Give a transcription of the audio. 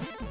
Yeah.